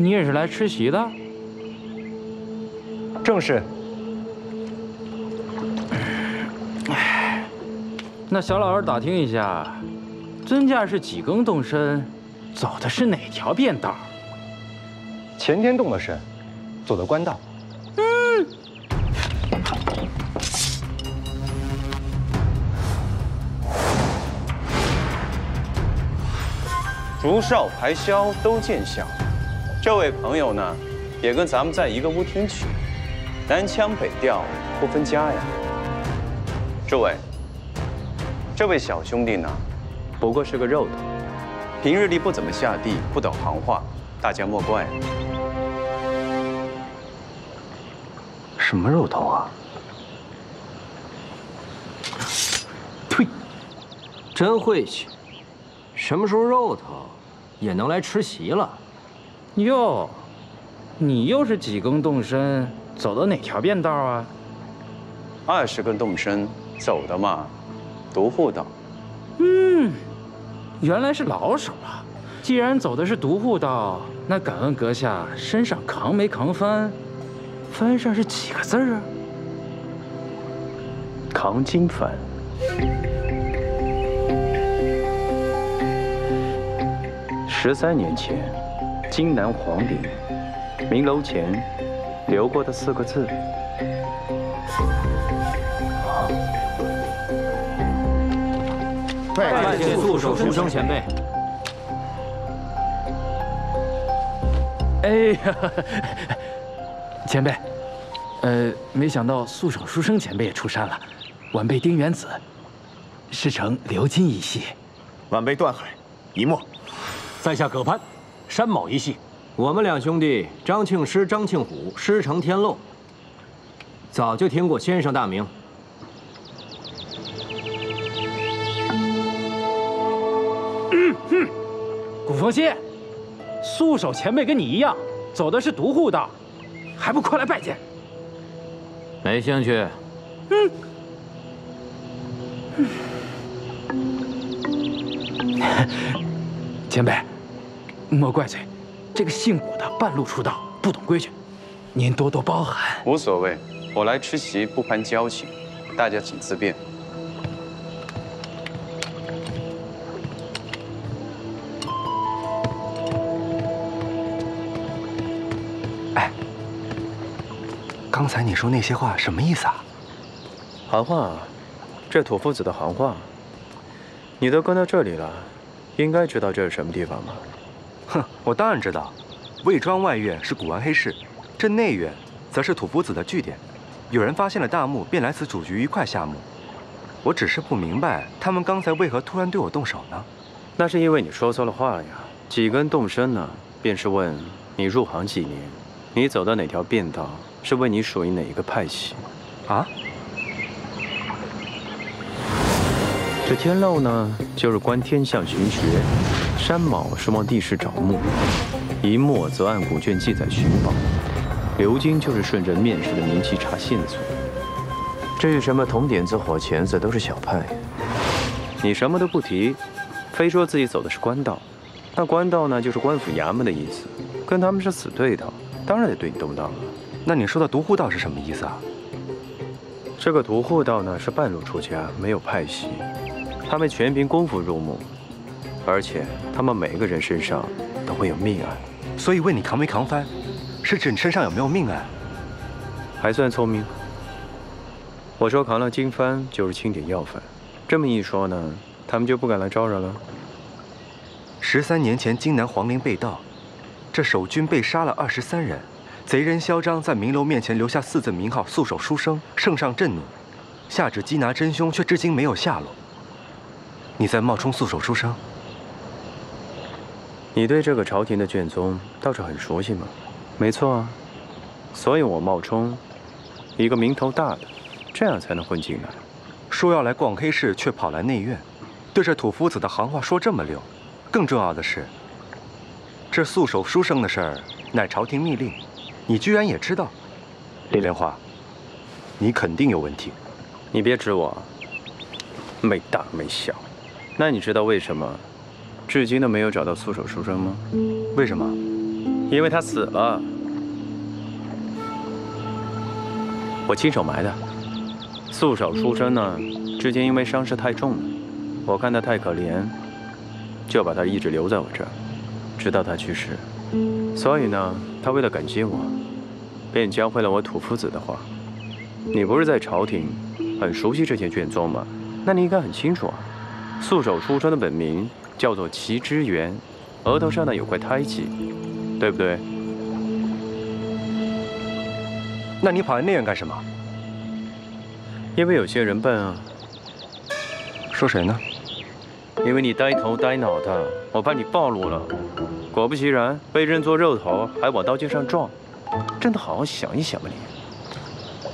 你也是来吃席的？正是。那小老儿打听一下，尊驾是几更动身，走的是哪条便道？前天动了身，走的官道。嗯。竹哨排箫都见响，这位朋友呢，也跟咱们在一个屋听曲，南腔北调不分家呀。诸位。这位小兄弟呢，不过是个肉头，平日里不怎么下地，不懂行话，大家莫怪。什么肉头啊？呸！真晦气，什么时候肉头也能来吃席了？哟，你又是几更动身，走的哪条便道啊？二十更动身走的嘛。独户道，嗯，原来是老手啊！既然走的是独户道，那敢问阁下身上扛没扛幡？幡上是几个字啊？扛金幡。十三年前，荆南皇陵明楼前留过的四个字。拜见素手书生前辈。哎呀，前辈，呃，没想到素手书生前辈也出山了。晚辈丁元子，师承鎏金一系。晚辈段海，一墨。在下葛攀，山某一系。我们两兄弟张庆师、张庆虎师承天漏，早就听过先生大名。哼，古风心，素手前辈跟你一样，走的是独户道，还不快来拜见？没兴趣。嗯。前辈，莫怪罪，这个姓古的半路出道，不懂规矩，您多多包涵。无所谓，我来吃席不攀交情，大家请自便。哎刚才你说那些话什么意思啊？行话，这土夫子的行话。你都跟到这里了，应该知道这是什么地方吧？哼，我当然知道。魏庄外院是古玩黑市，这内院则是土夫子的据点。有人发现了大墓，便来此主局一块下墓。我只是不明白，他们刚才为何突然对我动手呢？那是因为你说错了话呀。几根动身呢，便是问你入行几年，你走的哪条便道。是问你属于哪一个派系？啊？这天漏呢，就是观天象寻穴；山卯是往地势找墓；一墨则按古卷记载寻宝；鎏金就是顺着面试的名气查线索。至于什么铜点子、火钳子，都是小派。你什么都不提，非说自己走的是官道。那官道呢，就是官府衙门的意思，跟他们是死对头，当然得对你动刀了。那你说的独户道是什么意思啊？这个独户道呢，是半路出家，没有派系，他们全凭功夫入墓，而且他们每一个人身上都会有命案。所以问你扛没扛幡，是指你身上有没有命案？还算聪明。我说扛了金幡就是清点要犯，这么一说呢，他们就不敢来招惹了。十三年前荆南皇陵被盗，这守军被杀了二十三人。贼人嚣张，在明楼面前留下四字名号“素手书生”，圣上震怒，下旨缉拿真凶，却至今没有下落。你在冒充素手书生？你对这个朝廷的卷宗倒是很熟悉嘛？没错啊，所以我冒充一个名头大的，这样才能混进来。说要来逛黑市，却跑来内院，对这土夫子的行话说这么溜。更重要的是，这素手书生的事儿乃朝廷密令。你居然也知道，李莲花，你肯定有问题。你别指我，没大没小。那你知道为什么至今都没有找到素手书生吗？为什么？因为他死了，我亲手埋的。素手书生呢，之前因为伤势太重了，我看他太可怜，就把他一直留在我这儿，直到他去世。所以呢，他为了感激我，便教会了我土夫子的话。你不是在朝廷很熟悉这些卷宗吗？那你应该很清楚啊。素手书生的本名叫做齐之源，额头上呢有块胎记，对不对？那你跑来内院干什么？因为有些人笨啊。说谁呢？因为你呆头呆脑的，我怕你暴露了。果不其然，被认作肉头，还往刀尖上撞，真的好好想一想吧你。